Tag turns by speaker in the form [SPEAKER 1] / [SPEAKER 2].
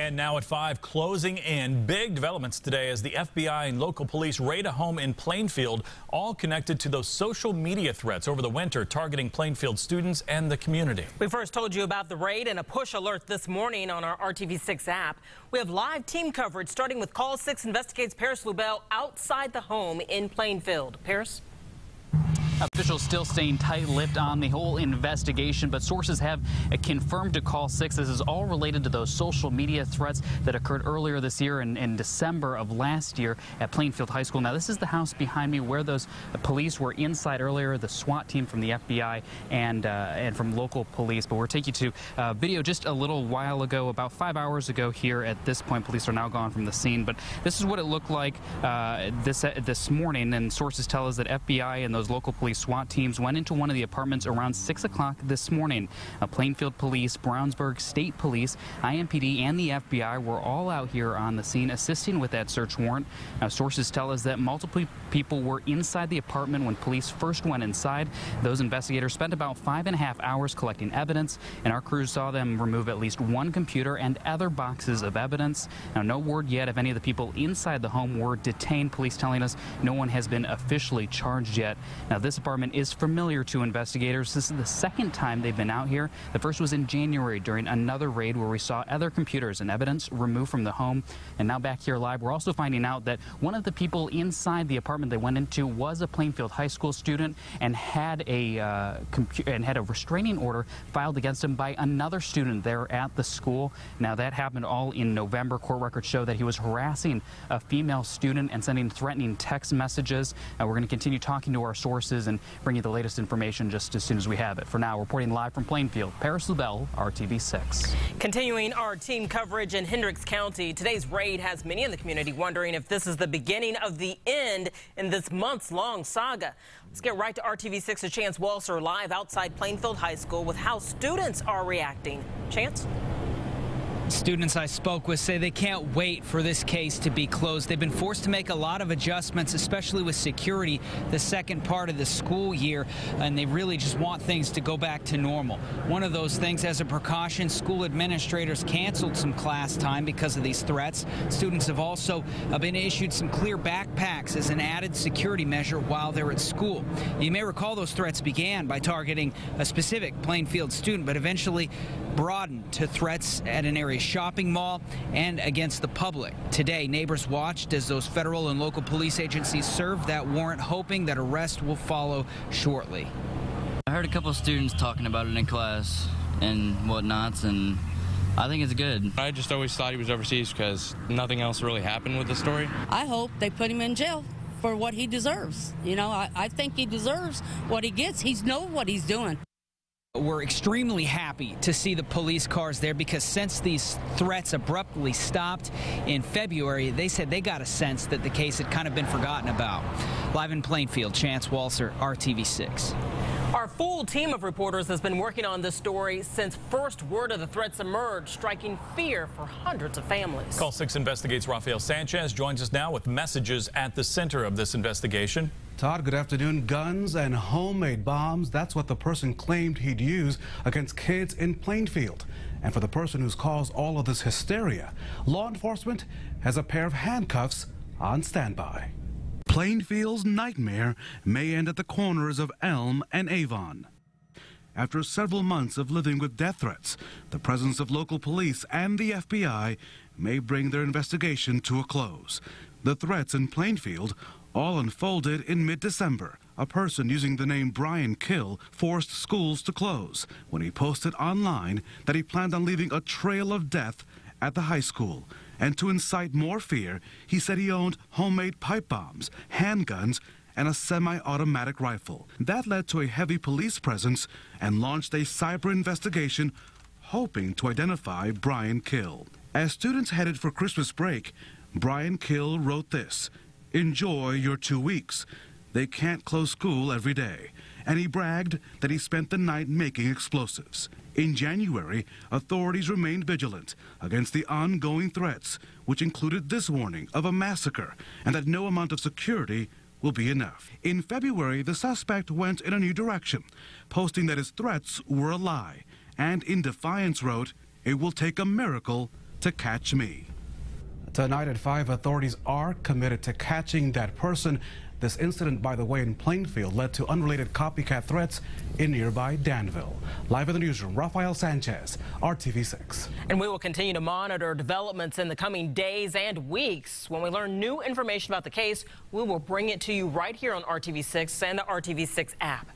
[SPEAKER 1] And now at 5, closing in. Big developments today as the FBI and local police raid a home in Plainfield, all connected to those social media threats over the winter targeting Plainfield students and the community.
[SPEAKER 2] We first told you about the raid and a push alert this morning on our RTV6 app. We have live team coverage starting with Call 6 investigates Paris Lewbel outside the home in Plainfield. Paris?
[SPEAKER 3] Officials still staying tight-lipped on the whole investigation, but sources have confirmed to Call 6 this is all related to those social media threats that occurred earlier this year in, in December of last year at Plainfield High School. Now, this is the house behind me where those police were inside earlier, the SWAT team from the FBI and, uh, and from local police. But we're taking you to uh, video just a little while ago, about five hours ago here at this point. Police are now gone from the scene, but this is what it looked like uh, this, uh, this morning, and sources tell us that FBI and those local police SWAT teams went into one of the apartments around 6 o'clock this morning. Uh, Plainfield Police, Brownsburg State Police, IMPD, and the FBI were all out here on the scene assisting with that search warrant. Now, sources tell us that multiple people were inside the apartment when police first went inside. Those investigators spent about five and a half hours collecting evidence, and our crews saw them remove at least one computer and other boxes of evidence. Now, no word yet if any of the people inside the home were detained. Police telling us no one has been officially charged yet. Now, this apartment is familiar to investigators. This is the second time they've been out here. The first was in January during another raid where we saw other computers and evidence removed from the home. And now back here live, we're also finding out that one of the people inside the apartment they went into was a Plainfield High School student and had a uh, and had a restraining order filed against him by another student there at the school. Now that happened all in November. Court records show that he was harassing a female student and sending threatening text messages. Uh, we're going to continue talking to our sources and bring you the latest information just as soon as we have it. For now, reporting live from Plainfield, Paris Lewbel, RTV6.
[SPEAKER 2] Continuing our team coverage in Hendricks County, today's raid has many in the community wondering if this is the beginning of the end in this months-long saga. Let's get right to RTV6's Chance Walser live outside Plainfield High School with how students are reacting. Chance?
[SPEAKER 4] Students I spoke with say they can't wait for this case to be closed. They've been forced to make a lot of adjustments, especially with security the second part of the school year, and they really just want things to go back to normal. One of those things, as a precaution, school administrators canceled some class time because of these threats. Students have also been issued some clear backpacks as an added security measure while they're at school. You may recall those threats began by targeting a specific Plainfield student, but eventually broadened to threats at an area shopping mall and against the public. Today, neighbors watched as those federal and local police agencies served that warrant, hoping that arrest will follow shortly.
[SPEAKER 5] I heard a couple students talking about it in class and whatnots, and I think it's good.
[SPEAKER 6] I just always thought he was overseas because nothing else really happened with the story.
[SPEAKER 7] I hope they put him in jail for what he deserves. You know, I, I think he deserves what he gets. He's know what he's doing.
[SPEAKER 4] We're extremely happy to see the police cars there because since these threats abruptly stopped in February, they said they got a sense that the case had kind of been forgotten about. Live in Plainfield, Chance Walser, RTV6.
[SPEAKER 2] Our full team of reporters has been working on this story since first word of the threats emerged, striking fear for hundreds of families.
[SPEAKER 1] Call 6 investigates Rafael Sanchez joins us now with messages at the center of this investigation.
[SPEAKER 8] Todd, good afternoon. Guns and homemade bombs. That's what the person claimed he'd use against kids in Plainfield. And for the person who's caused all of this hysteria, law enforcement has a pair of handcuffs on standby. Plainfield's nightmare may end at the corners of Elm and Avon. After several months of living with death threats, the presence of local police and the FBI may bring their investigation to a close. The threats in Plainfield all unfolded in mid-December. A person using the name Brian Kil forced schools to close when he posted online that he planned on leaving a trail of death at the high school. And to incite more fear, he said he owned homemade pipe bombs, handguns, and a semi-automatic rifle. That led to a heavy police presence and launched a cyber investigation hoping to identify Brian Kil. As students headed for Christmas break, Brian Kil wrote this enjoy your two weeks. They can't close school every day. And he bragged that he spent the night making explosives. In January, authorities remained vigilant against the ongoing threats, which included this warning of a massacre and that no amount of security will be enough. In February, the suspect went in a new direction, posting that his threats were a lie, and in defiance wrote, It will take a miracle to catch me. Tonight at 5, authorities are committed to catching that person. This incident, by the way, in Plainfield led to unrelated copycat threats in nearby Danville. Live in the newsroom, Rafael Sanchez, RTV6.
[SPEAKER 2] And we will continue to monitor developments in the coming days and weeks. When we learn new information about the case, we will bring it to you right here on RTV6 and the RTV6 app.